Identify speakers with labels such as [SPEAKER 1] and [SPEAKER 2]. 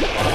[SPEAKER 1] Yeah.